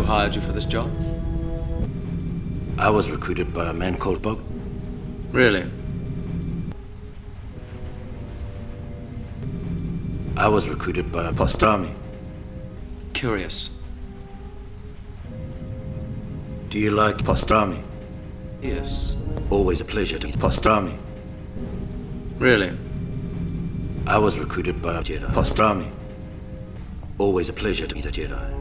who hired you for this job? I was recruited by a man called Bob. Really? I was recruited by a pastrami. Curious. Do you like pastrami? Yes. Always a pleasure to eat pastrami. Really? I was recruited by a Jedi. Pastrami. Always a pleasure to meet a Jedi.